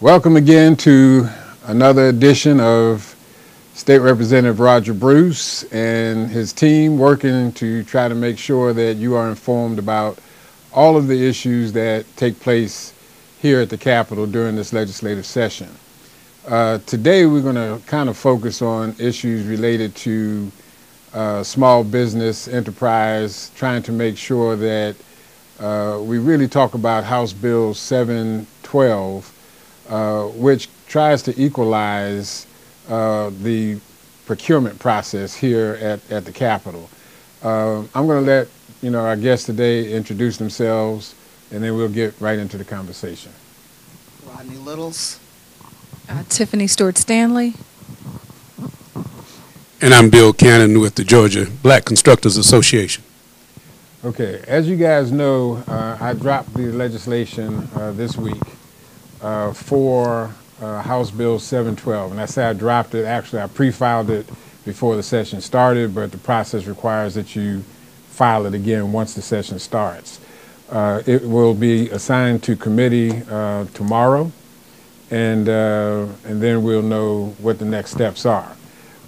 Welcome again to another edition of State Representative Roger Bruce and his team working to try to make sure that you are informed about all of the issues that take place here at the Capitol during this legislative session. Uh, today we're going to kind of focus on issues related to uh, small business enterprise, trying to make sure that uh, we really talk about House Bill 712, uh, which tries to equalize uh, the procurement process here at, at the Capitol. Uh, I'm going to let you know our guests today introduce themselves, and then we'll get right into the conversation. Rodney Littles. Uh, Tiffany Steward-Stanley. And I'm Bill Cannon with the Georgia Black Constructors Association. Okay, as you guys know, uh, I dropped the legislation uh, this week uh, for uh, House Bill 712. And I say I dropped it, actually I pre-filed it before the session started, but the process requires that you file it again once the session starts. Uh, it will be assigned to committee uh, tomorrow, and, and then we'll know what the next steps are.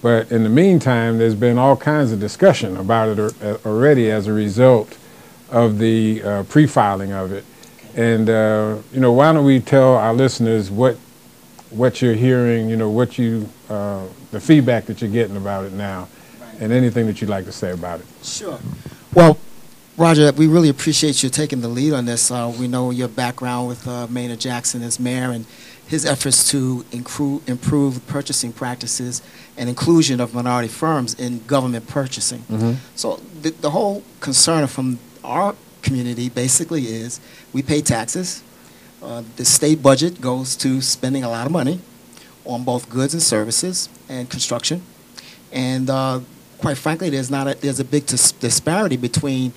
But in the meantime, there's been all kinds of discussion about it already as a result of the uh, pre-filing of it. And, uh, you know, why don't we tell our listeners what, what you're hearing, you know, what you, uh, the feedback that you're getting about it now, and anything that you'd like to say about it. Sure. Well, Roger, we really appreciate you taking the lead on this. Uh, we know your background with uh, Maynard Jackson as mayor and his efforts to improve purchasing practices and inclusion of minority firms in government purchasing. Mm -hmm. So the, the, whole concern from our community basically is we pay taxes. Uh, the state budget goes to spending a lot of money on both goods and services and construction. And uh, quite frankly, there's not a, there's a big disparity between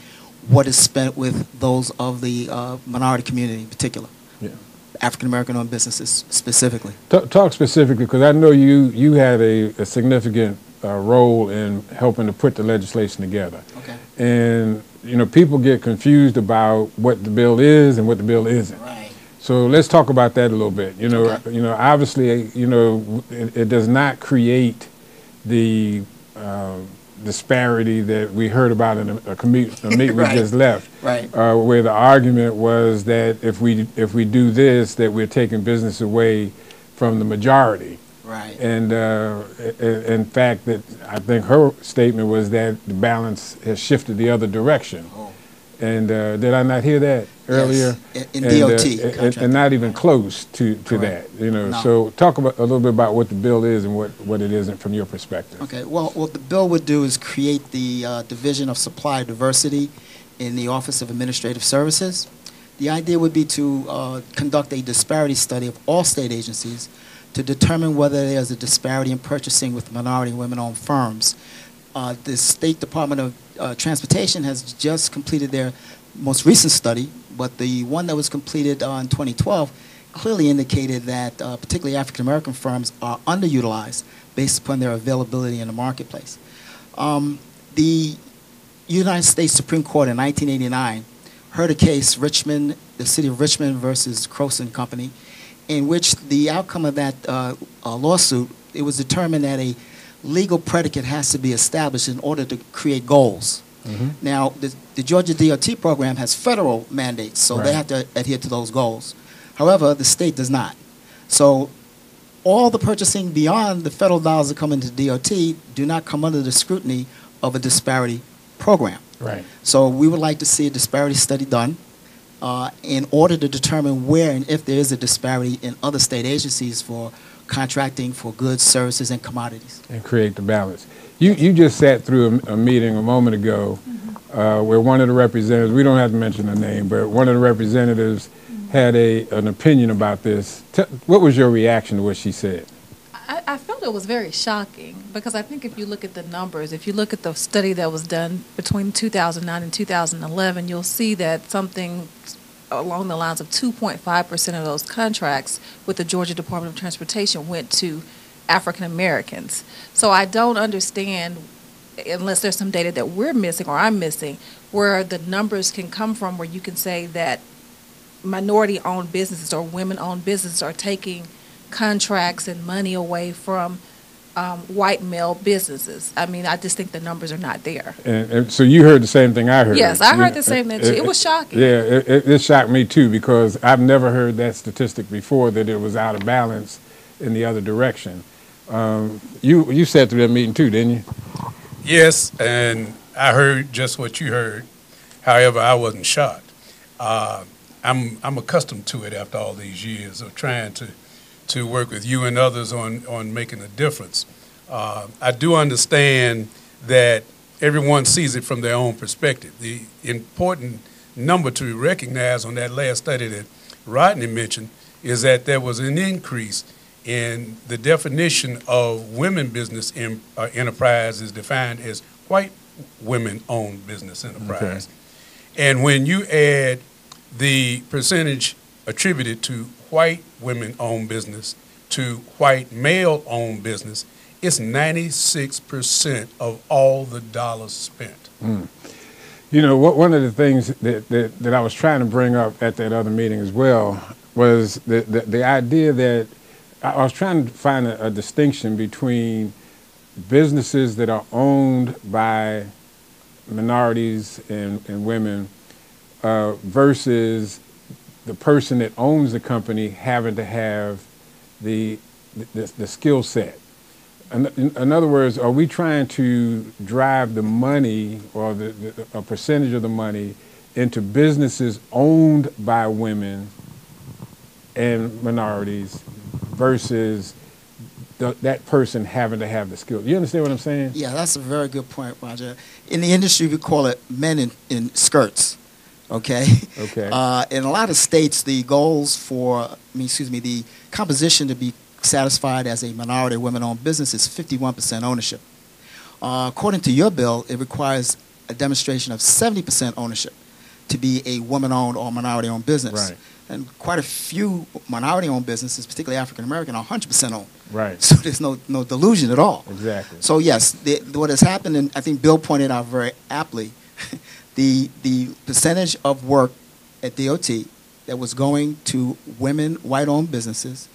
what is spent with those of the uh, minority community in particular. Yeah. African American owned businesses specifically? Talk, talk specifically, because I know you, you had a, a significant uh, role in helping to put the legislation together. Okay. And, you know, people get confused about what the bill is and what the bill isn't. Right. So let's talk about that a little bit. You know, okay. you know, obviously, you know, it, it does not create the uh, disparity that we heard about in a, a, a meet right. we just left, right. uh, where the argument was that if we if we do this, that we're taking business away from the majority. Right. And uh, in fact, that I think her statement was that the balance has shifted the other direction. Oh. And uh, did I not hear that earlier? Yes, in, in and, DOT. Uh, and, and, not even close to, to that, you know. No. So talk about, a little bit about what the bill is and what, what it isn't from your perspective. Okay, well, what the bill would do is create the uh, Division of Supply Diversity in the Office of Administrative Services. The idea would be to uh, conduct a disparity study of all state agencies to determine whether there's a disparity in purchasing with minority women-owned firms. Uh, the State Department of uh, Transportation has just completed their most recent study, but the one that was completed uh, in 2012 clearly indicated that uh, particularly African American firms are underutilized based upon their availability in the marketplace. Um, the United States Supreme Court in 1989 heard a case, Richmond, the city of Richmond versus Croson Company, in which the outcome of that uh, uh, lawsuit, it was determined that a legal predicate has to be established in order to create goals. Mm -hmm. Now, the, the, Georgia DOT program has federal mandates, so right. they have to adhere to those goals. However, the state does not. So all the purchasing beyond the federal dollars that come into DOT do not come under the scrutiny of a disparity program. Right. So we would like to see a disparity study done uh, in order to determine where and if there is a disparity in other state agencies for contracting for goods, services, and commodities. And create the balance. You, you just sat through a, a meeting a moment ago mm-hmm. uh, where one of the representatives, we don't have to mention the name, but one of the representatives mm-hmm. had a, an opinion about this. T what was your reaction to what she said? I, it was very shocking because I think if you look at the numbers, if you look at the study that was done between 2009 and 2011, you'll see that something along the lines of 2.5% of those contracts with the Georgia Department of Transportation went to African Americans. So I don't understand, unless there's some data that we're missing or I'm missing, where the numbers can come from where you can say that minority-owned businesses or women-owned businesses are taking contracts and money away from um, white male businesses. I mean, I just think the numbers are not there. And, and so you heard the same thing I heard. Yes, I heard You- the same thing too. It was shocking. Yeah, it, it, it shocked me too because I've never heard that statistic before that it was out of balance in the other direction. Um, you you sat through that meeting too, didn't you? Yes, and I heard just what you heard. However, I wasn't shocked. Uh, I'm I'm accustomed to it after all these years of trying to to work with you and others on on making a difference. Uh, I do understand that everyone sees it from their own perspective. The important number to recognize on that last study that Rodney mentioned is that there was an increase in the definition of women business in, uh, enterprise is defined as white women-owned business enterprise. And when you add the percentage attributed to white women-owned business to white male-owned business, it's 96% of all the dollars spent. You know, what, one of the things that, that, that I was trying to bring up at that other meeting as well was the, the, the idea that I I was trying to find a, a distinction between businesses that are owned by minorities and, and women uh, versus the person that owns the company having to have the, the, the skill set. In, in, other words, are we trying to drive the money or the, the, a percentage of the money into businesses owned by women and minorities versus the, that person having to have the skill? You understand what I'm saying? Yeah, that's a very good point, Roger. In the industry, we call it men in, in skirts. Okay. Okay. Uh, in a lot of states, the goals for, I mean, excuse me, the composition to be satisfied as a minority women-owned business is 51% ownership. Uh, according to your bill, it requires a demonstration of 70% ownership to be a woman-owned or minority-owned business. Right. And quite a few minority-owned businesses, particularly African American, are 100% owned. Right. So there's no no delusion at all. Exactly. So yes, the, what has happened, and I think Bill pointed out very aptly, the the percentage of work at DOT that was going to women white-owned businesses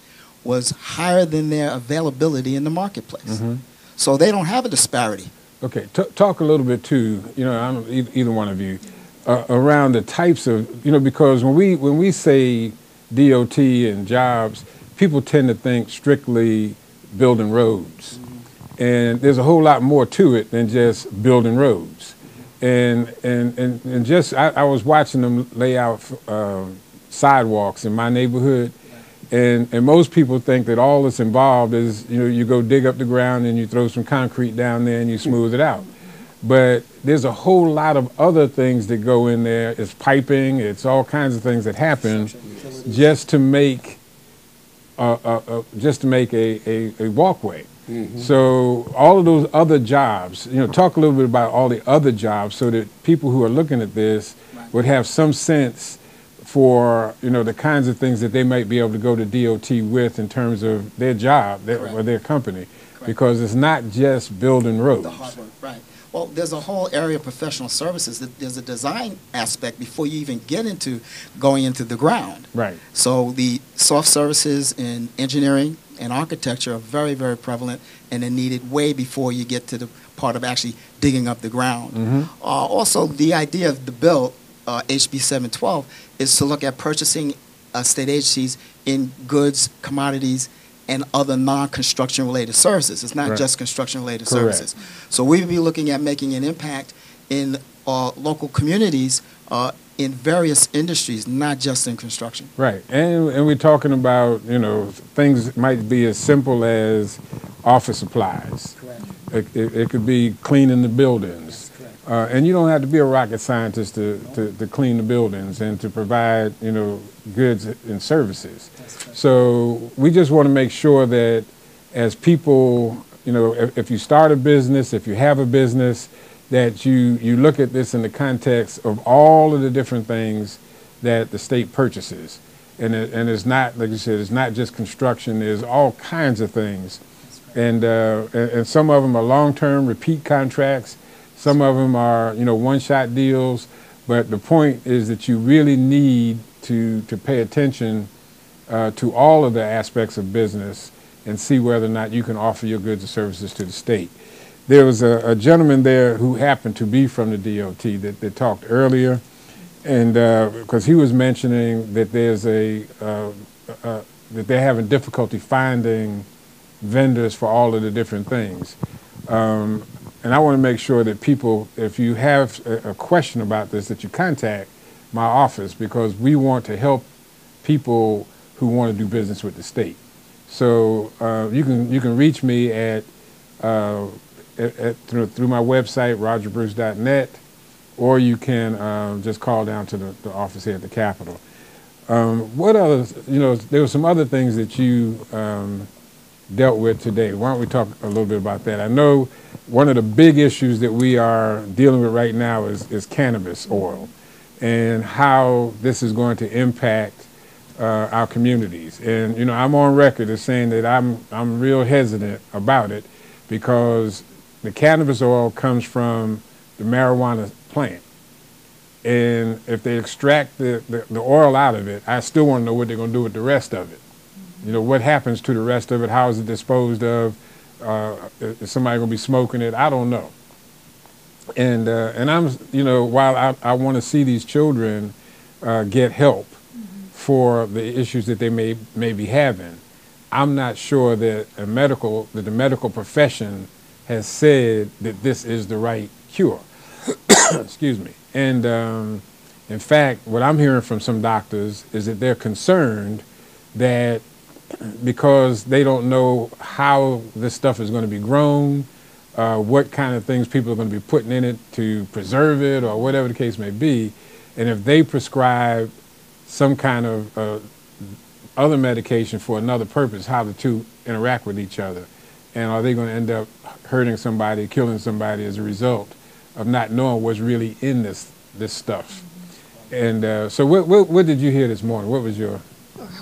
was higher than their availability in the marketplace. Mhm. So they don't have a disparity. Okay, t- talk a little bit too. You know, I don't, either, either one of you uh, around the types of you know because when we when we say DOT and jobs, people tend to think strictly building roads, and there's a whole lot more to it than just building roads. And and and, and just I, I was watching them lay out uh, sidewalks in my neighborhood. And, and most people think that all that's involved is, you know, you go dig up the ground and you throw some concrete down there and you smooth it out. But there's a whole lot of other things that go in there. It's piping, it's all kinds of things that happen just to make, uh, uh, uh, just to make a, a, a walkway. Mm-hmm. So all of those other jobs, you know, talk a little bit about all the other jobs so that people who are looking at this Right. would have some sense for you know the kinds of things that they might be able to go to DOT with in terms of their job their, or their company, Correct. because it's not just building roads. The hard work, right. Well, there's a whole area of professional services. that There's a design aspect before you even get into going into the ground. Right. So the soft services in engineering and architecture are very, very prevalent, and they're needed way before you get to the part of actually digging up the ground. Mhm. Uh, also, the idea of the bill, uh, HB 712, is to look at purchasing uh, state agencies in goods, commodities, and other non-construction related services. It's not Right. just construction related Correct. services. So we would be looking at making an impact in uh, local communities uh, in various industries, not just in construction. Right, and and we're talking about you know things might be as simple as office supplies. Correct. It, it, it could be cleaning the buildings. Uh, and you don't have to be a rocket scientist to, to, to clean the buildings and to provide, you know, goods and services. So we just want to make sure that as people, you know, if, if you start a business, if you have a business, that you, you look at this in the context of all of the different things that the state purchases. And, it, and it's not, like you said, it's not just construction, there's all kinds of things. And, uh, and, some of them are long-term repeat contracts. Some of them are, you know, one-shot deals. But the point is that you really need to, to pay attention uh, to all of the aspects of business and see whether or not you can offer your goods and services to the state. There was a, a gentleman there who happened to be from the DOT that, that talked earlier, and because he was mentioning that there's a uh, uh, that they're having difficulty finding vendors for all of the different things. Um, and I want to make sure that people, if you have a, a question about this, that you contact my office because we want to help people who want to do business with the state. So uh, you can you can reach me at, uh, at, at through, through, my website rogerbruce.net, or you can um, just call down to the, the, office here at the Capitol. Um, what other you know there were some other things that you um, dealt with today. Why don't we talk a little bit about that? I know one of the big issues that we are dealing with right now is, is cannabis oil and how this is going to impact uh, our communities. And you know, I'm on record as saying that I'm I'm real hesitant about it because the cannabis oil comes from the marijuana plant. And if they extract the, the, the oil out of it, I still want to know what they're going to do with the rest of it. You know, what happens to the rest of it? How is it disposed of? Uh, is somebody going to be smoking it? I don't know. And uh, and I'm you know while I, I want to see these children uh, get help mm-hmm. for the issues that they may may be having, I'm not sure that a medical that the medical profession has said that this is the right cure. Excuse me. And um, in fact, what I'm hearing from some doctors is that they're concerned that because they don't know how this stuff is going to be grown, uh, what kind of things people are going to be putting in it to preserve it or whatever the case may be. And if they prescribe some kind of uh, other medication for another purpose, how the two interact with each other. And are they going to end up hurting somebody, killing somebody as a result of not knowing what's really in this, this stuff? And uh, so, what, what, what did you hear this morning? What was your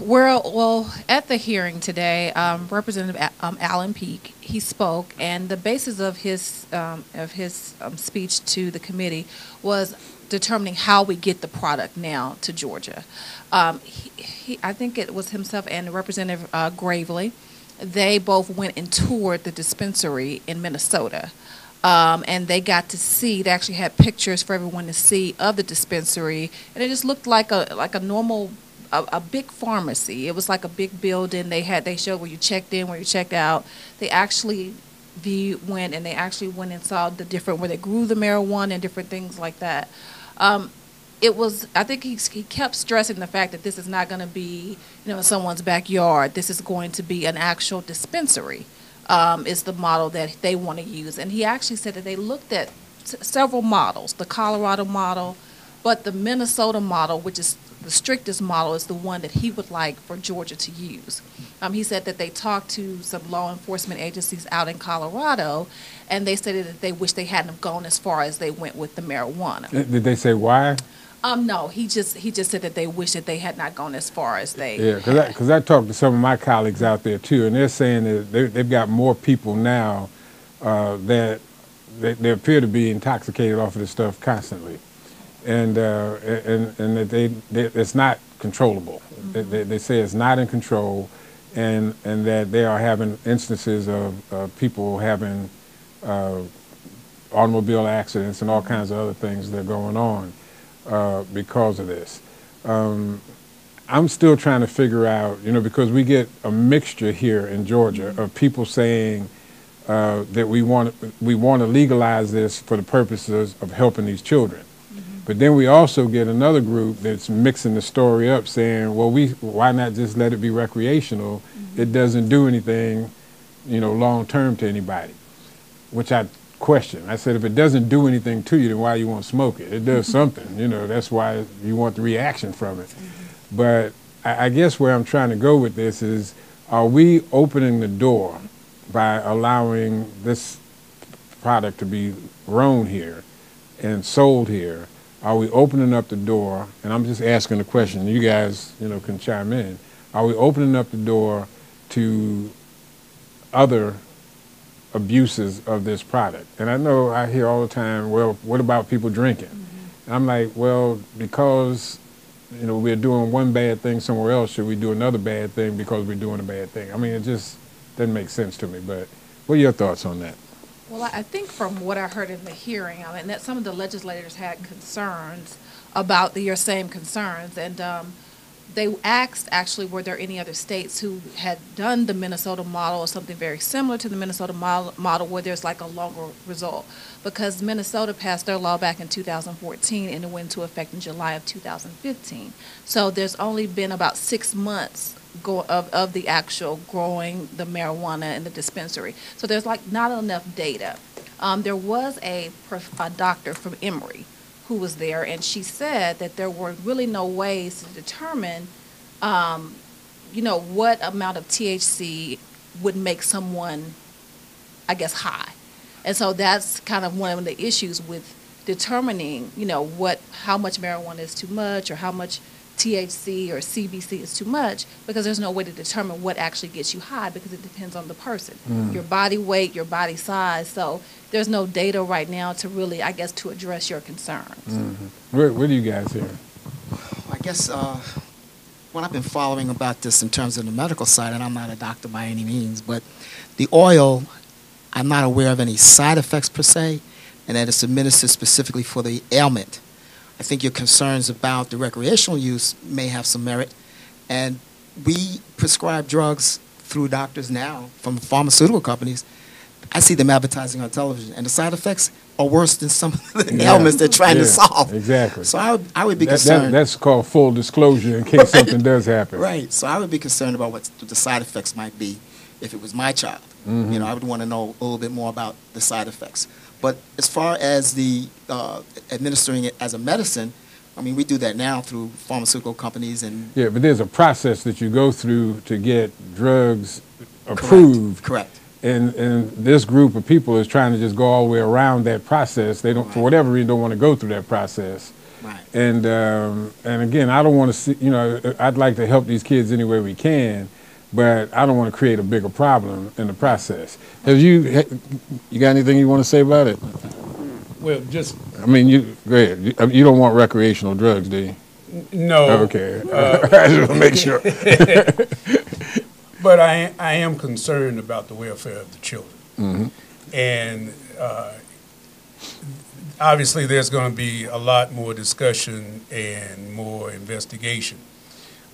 well, well, at the hearing today, um, Representative um, Allen Peake he spoke, and the basis of his um, of his um, speech to the committee was determining how we get the product now to Georgia. Um, he, he, I think it was himself and Representative uh, Gravley. They both went and toured the dispensary in Minnesota. Um, and they got to see. They actually had pictures for everyone to see of the dispensary, and it just looked like a like a normal a, a, big pharmacy. It was like a big building. They had they showed where you checked in, where you checked out. They actually view went and they actually went and saw the different where they grew the marijuana and different things like that. Um, it was I think he, he kept stressing the fact that this is not going to be you know in someone's backyard. This is going to be an actual dispensary. Um, is the model that they want to use, and he actually said that they looked at several models, the Colorado model, but the Minnesota model, which is the strictest model is the one that he would like for Georgia to use. Um, he said that they talked to some law enforcement agencies out in Colorado, and they said that they wish they hadn't gone as far as they went with the marijuana. Did they say why? Um, no, he just he just said that they wish that they had not gone as far as they. Yeah, because I, I talked to some of my colleagues out there too, and they're saying that they, they've got more people now uh, that they, they appear to be intoxicated off of this stuff constantly and uh, and and that they, they, it's not controllable. Mm-hmm. They, they, say it's not in control, and and that they are having instances of uh, people having uh, automobile accidents and all kinds of other things that are going on uh, because of this. Um, I'm still trying to figure out, you know, because we get a mixture here in Georgia mm-hmm. of people saying. Uh, that we want we want to legalize this for the purposes of helping these children, but then we also get another group that's mixing the story up, saying, "Well, we why not just let it be recreational? Mm-hmm. It doesn't do anything, you know, long term to anybody." Which I question. I said, if it doesn't do anything to you, then why you want to smoke it? It does something, you know. That's why you want the reaction from it. But I, I guess where I'm trying to go with this is, are we opening the door by allowing this product to be grown here and sold here? are we opening up the door? And I'm just asking the question. You guys, you know, can chime in. Are we opening up the door to other abuses of this product? And I know I hear all the time, well, what about people drinking? Mm-hmm. I'm like, well, because you know, we're doing one bad thing somewhere else, should we do another bad thing because we're doing a bad thing? I mean, it just doesn't make sense to me, but what are your thoughts on that? Well, I I think from what I heard in the hearing, I mean, that some of the legislators had concerns about the, your same concerns, and um, they asked, actually, were there any other states who had done the Minnesota model or something very similar to the Minnesota model, model where there's like a longer result? Because Minnesota passed their law back in 2014 and it went into effect in July of 2015. So there's only been about six months go, of, of the actual growing the marijuana in the dispensary. So there's like not enough data. Um, there was a, a doctor from Emory who was there, and she said that there were really no ways to determine, um, you know, what amount of THC would make someone, I guess, high. And so that's kind of one of the issues with determining, you know, what, how much marijuana is too much or how much THC or CBC is too much because there's no way to determine what actually gets you high because it depends on the person, your body weight, your body size. So there's no data right now to really, I guess, to address your concerns. Where what do you guys hear? I guess uh, what I've been following about this in terms of the medical side, and I'm not a doctor by any means, but the oil, I'm not aware of any side effects per se, and that it's administered specifically for the ailment. I think your concerns about the recreational use may have some merit, and we prescribe drugs through doctors now from pharmaceutical companies. I see them advertising on television, and the side effects are worse than some of the Yeah. ailments they're trying Yeah, to solve. exactly. So I would, I would be That- that- concerned. That's called full disclosure in case something does happen. Right. So I would be concerned about what the side effects might be if it was my child. Mm-hmm. You know, I would want to know a little bit more about the side effects. But as far as the uh, administering it as a medicine, I mean, we do that now through pharmaceutical companies and Yeah, but there's a process that you go through to get drugs approved. Correct. Correct. And, and this group of people is trying to just go all the way around that process. They don't, for whatever reason, don't want to go through that process. Right. And, um, and again, I don't want to see, you know, I'd like to help these kids any way we can, but I don't want to create a bigger problem in the process. Have you, you got anything you want to say about it? Well, just, I mean, you, go ahead. You, you don't want recreational drugs, do you? no. Okay. I just want to make sure. But I, I am concerned about the welfare of the children. And uh, obviously, there's going to be a lot more discussion and more investigation.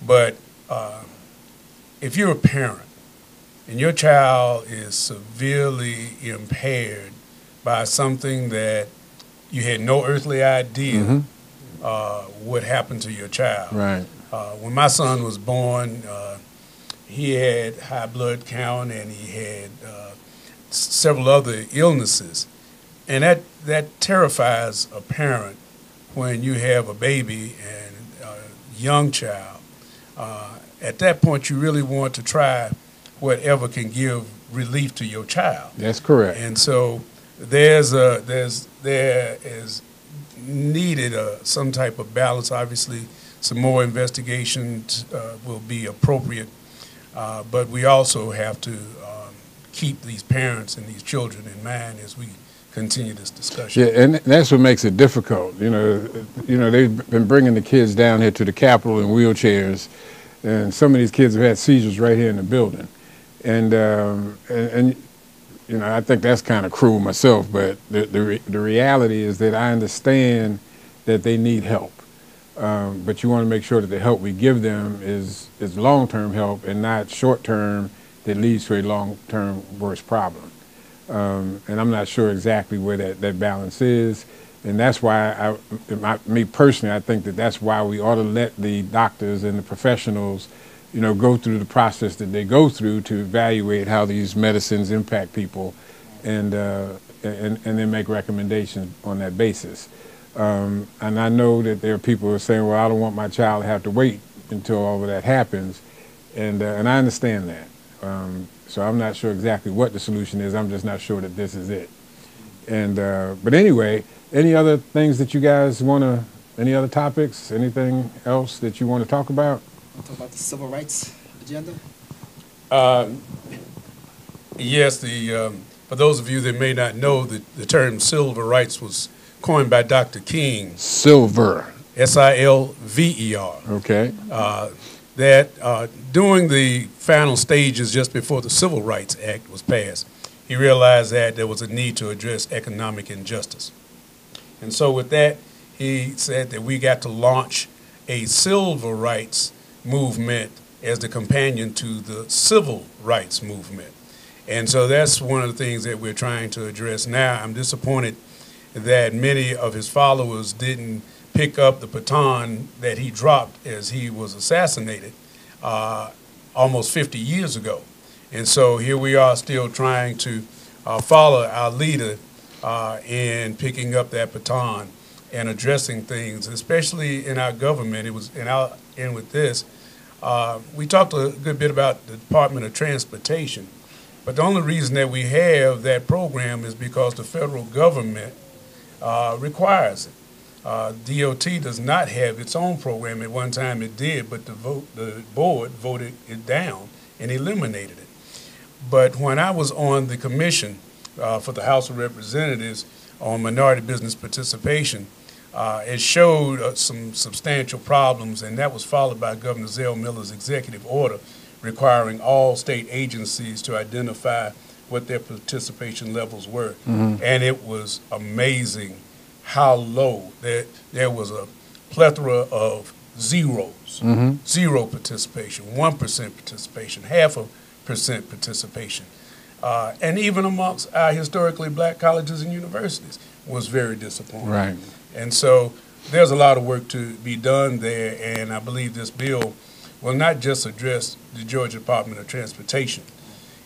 But uh, if you're a parent and your child is severely impaired by something that you had no earthly idea uh, would happen to your child, Right. uh, when my son was born, uh, he had high blood count and he had uh, several other illnesses, and that that terrifies a parent when you have a baby and a young child. Uh, at that point, you really want to try whatever can give relief to your child. That's correct. And so there's a there's there is needed a, some type of balance. Obviously, some more investigation uh, will be appropriate, uh, but we also have to um, keep these parents and these children in mind as we continue this discussion. Yeah, and that's what makes it difficult. You know, you know they've been bringing the kids down here to the Capitol in wheelchairs, and some of these kids have had seizures right here in the building, and um, and, and you know I think that's kind of cruel myself. But the the, re- the reality is that I understand that they need help, um, but you want to make sure that the help we give them is is long term help and not short term that leads to a long term worse problem um, and I'm not sure exactly where that, that balance is. And that's why, I, my, me personally, I think that that's why we ought to let the doctors and the professionals, you know, go through the process that they go through to evaluate how these medicines impact people, and uh, and and then make recommendations on that basis. Um, and I know that there are people who are saying, well, I don't want my child to have to wait until all of that happens, and uh, and I understand that. Um, so I'm not sure exactly what the solution is. I'm just not sure that this is it. And uh, but anyway, any other things that you guys want to? Any other topics? Anything else that you want to talk about? talk about the civil rights agenda. Uh, yes, the um, for those of you that may not know, the, the term civil rights was coined by Dr. King Silver. S-I-L-V-E-R Okay. uh, that uh, during the final stages just before the Civil Rights Act was passed, he realized that there was a need to address economic injustice. And so with that, he said that we got to launch a civil rights movement as the companion to the civil rights movement. And so that's one of the things that we're trying to address now. I'm disappointed that many of his followers didn't pick up the baton that he dropped as he was assassinated uh, almost 50 years ago. And so here we are still trying to uh, follow our leader uh, in picking up that baton and addressing things, especially in our government. It was, and I'll end with this. Uh, we talked a good bit about the Department of Transportation, but the only reason that we have that program is because the federal government uh, requires it. Uh, DOT does not have its own program. At one time it did, but the vote, the board voted it down and eliminated it. But when I was on the commission uh, for the House of Representatives on minority business participation, uh, it showed uh, some substantial problems, and that was followed by Governor Zell Miller's executive order requiring all state agencies to identify what their participation levels were. And it was amazing how low that there was a plethora of zeros, zero participation, one percent participation, half a percent participation, uh, and even amongst our historically black colleges and universities was very disappointing. Right. And so there's a lot of work to be done there, and I believe this bill will not just address the Georgia Department of Transportation.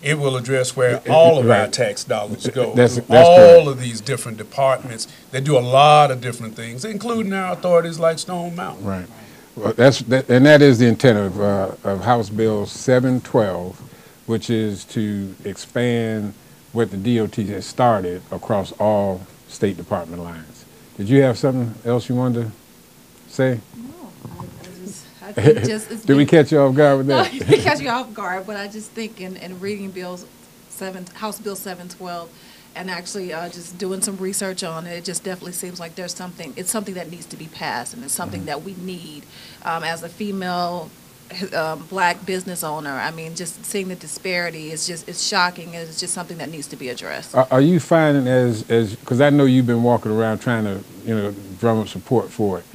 It will address where all of our tax dollars go. That's- that's all correct. of these different departments that do a lot of different things, including our authorities like Stone Mountain. Right. Well, that's, that, and that is the intent of, uh, of House Bill 712, which is to expand what the DOT has started across all state department lines. Did you have something else you wanted to say? No, I, just, I think it's Did we catch you off guard with that? you didn't catch you off guard, but I just think in, in reading bills seven, House Bill seven twelve, and actually uh, just doing some research on it, it just definitely seems like there's something, it's something that needs to be passed, and it's something Mm-hmm. that we need. Um, as a female, um, black business owner, I mean, just seeing the disparity is just, it's shocking, it's just something that needs to be addressed. Are, are you finding as, as, because I know you've been walking around trying to, you know, drum up support for it.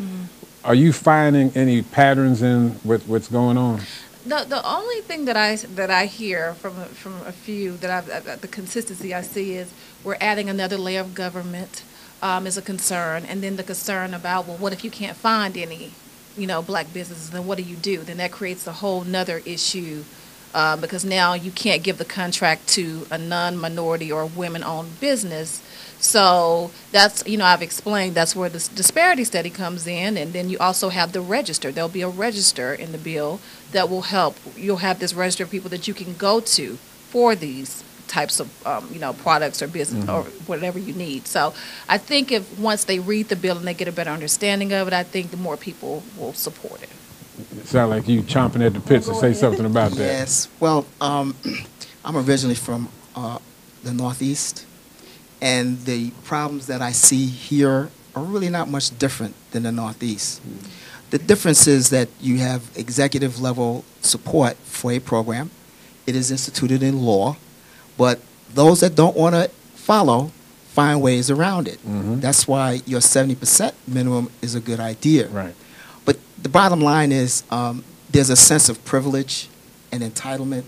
Are you finding any patterns in what, what's going on? The the only thing that I that I hear from a- from a few that I've, the consistency I see is we're adding another layer of government um, is a concern, and then the concern about well, what if you can't find any, you know, black businesses? Then what do you do? Then that creates a whole nother issue. Um, because now you can't give the contract to a non-minority or women-owned business, so that's, you know, I've explained, that's where this disparity study comes in, and then you also have the register. There'll be a register in the bill that will help. You'll have this register of people that you can go to for these types of, um, you know, products or business or whatever you need. So I think if, once they read the bill and they get a better understanding of it, I think the more people will support it. It sounds like you chomping at the pit to say something about that. Yes, well, um, I'm originally from uh, the Northeast, and the problems that I see here are really not much different than the Northeast. The difference is that you have executive level support for a program. It is instituted in law, but those that don't want to follow find ways around it. Mhm. That's why your 70% minimum is a good idea. Right. But the bottom line is um, there's a sense of privilege and entitlement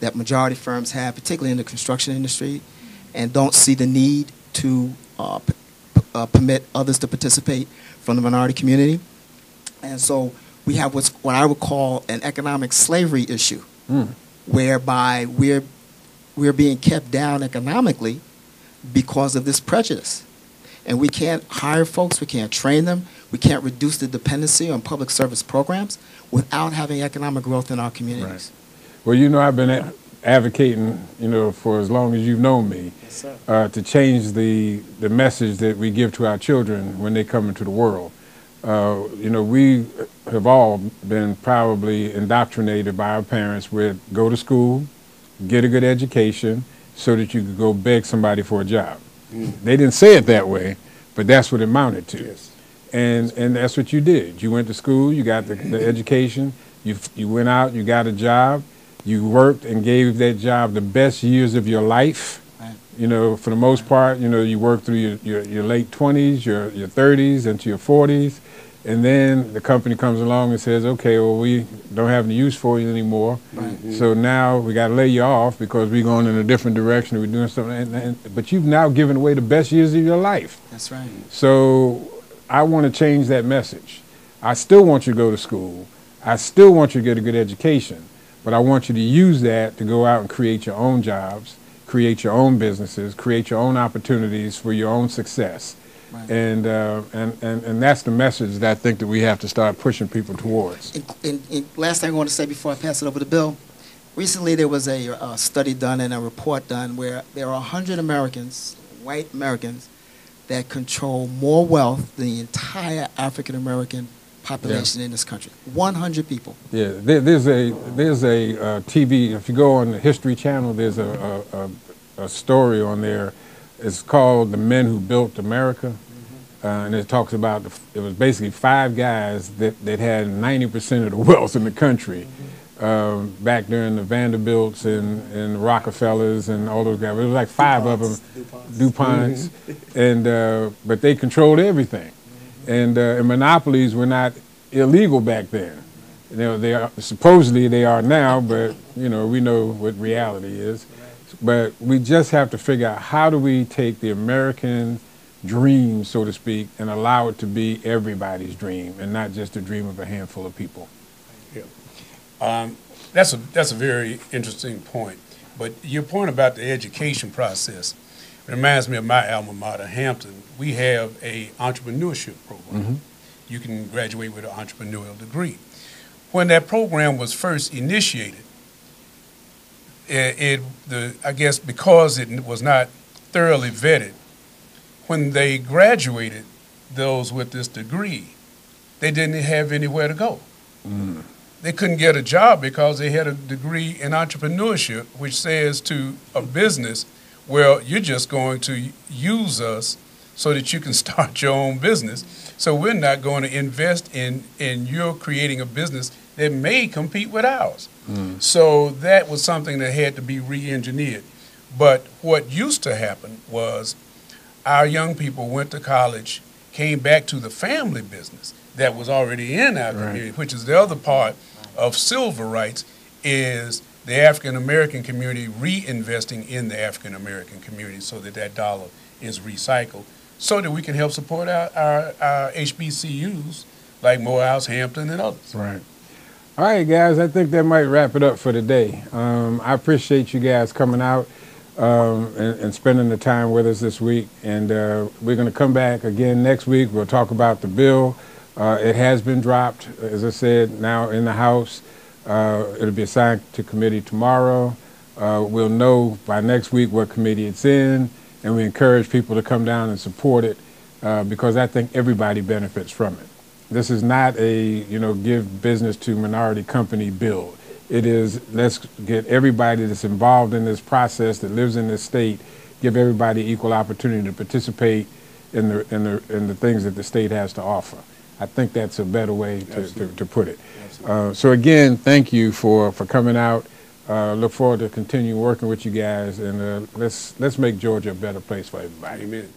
that majority firms have, particularly in the construction industry, and don't see the need to uh, p- uh, permit others to participate from the minority community. And so we have what's, what I would call an economic slavery issue, Mm. whereby we're, we're being kept down economically because of this prejudice. And we can't hire folks, we can't train them, we can't reduce the dependency on public service programs without having economic growth in our communities. Well, you know, I've been advocating, you know, for as long as you've known me, Yes, uh, to change the, the message that we give to our children when they come into the world. Uh, you know, we have all been probably indoctrinated by our parents with go to school, get a good education, so that you could go beg somebody for a job. Mm. They didn't say it that way, but that's what it amounted to. Yes. And, and that's what you did. You went to school, you got the, the education, you, you went out, you got a job, you worked and gave that job the best years of your life. Right. You know, for the most part, you know, you worked through your, your, your late 20s, your, your 30s, into your 40s. And then the company comes along and says, okay, well, we don't have any use for you anymore. Right. So now we got to lay you off because we're going in a different direction. We're doing something. And, and, but you've now given away the best years of your life. That's right. So I want to change that message. I still want you to go to school. I still want you to get a good education. But I want you to use that to go out and create your own jobs, create your own businesses, create your own opportunities for your own success. Right. And, uh, and, and, and that's the message that I think that we have to start pushing people towards. And, and, and last thing I want to say before I pass it over to Bill, recently there was a, uh study done and a report done where there are 100 Americans, white Americans, that control more wealth than the entire African American population in this country. 100 people. Yeah, there, there's a there's a uh, TV. If you go on the History Channel, there's a, a, a, a story on there. It's called "The Men Who Built America," uh, and it talks about the, it was basically five guys that, that had 90 percent of the wealth in the country um, back during the Vanderbilts and, and the Rockefellers and all those guys. It was like five of them, DuPonts, and uh, but they controlled everything, and, uh, and monopolies were not illegal back then. You know, they are supposedly they are now, but you know we know what reality is. But we just have to figure out how do we take the American dream, so to speak, and allow it to be everybody's dream and not just the dream of a handful of people. Um, that's a that's a very interesting point. But your point about the education process reminds me of my alma mater, Hampton. We have a entrepreneurship program. You can graduate with an entrepreneurial degree. When that program was first initiated, it, it the I guess because it was not thoroughly vetted, when they graduated, those with this degree, they didn't have anywhere to go mm. they couldn't get a job because they had a degree in entrepreneurship, which says to a business, well, you're just going to use us so that you can start your own business. So we're not going to invest in in your creating a business that may compete with ours. So that was something that had to be re-engineered. But what used to happen was our young people went to college, came back to the family business that was already in our Right. community, which is the other part of civil rights, is the African American community reinvesting in the African American community so that that dollar is recycled, so that we can help support our, our, our HBCUs like Morehouse, Hampton, and others. Right. All right, guys. I think that might wrap it up for today. Um, I appreciate you guys coming out um, and, and spending the time with us this week. And uh, we're going to come back again next week. We'll talk about the bill. Uh, it has been dropped, as I said, now in the House. Uh, it'll be assigned to committee tomorrow. Uh, we'll know by next week what committee it's in, and we encourage people to come down and support it uh, because I think everybody benefits from it. This is not a, you know, give business to minority company bill. It is, let's get everybody that's involved in this process, that lives in this state, give everybody equal opportunity to participate in the, in the, in the things that the state has to offer. I think that's a better way to, to, to put it. Uh, so again, thank you for, for coming out. Uh, look forward to continue working with you guys, and uh, let's, let's make Georgia a better place for everybody. Amen.